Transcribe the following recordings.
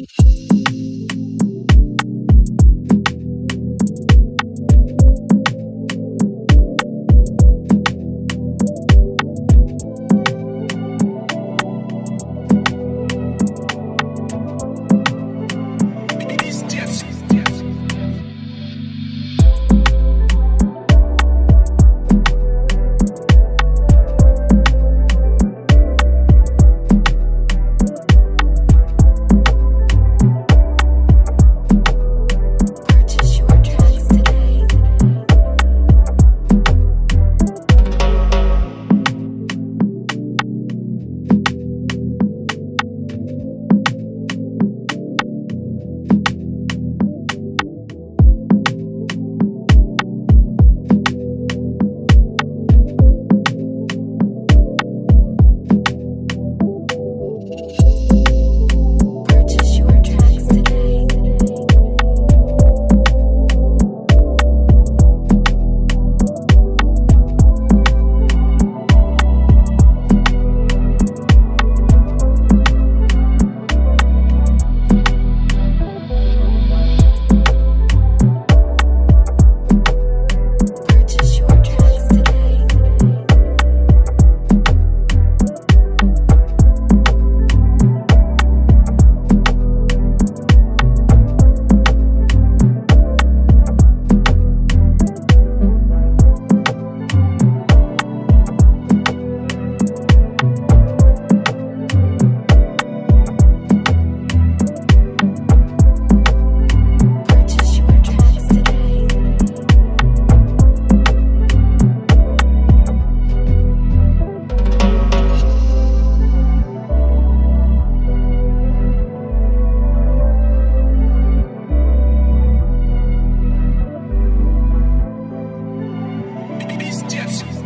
Bye.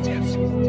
Yes.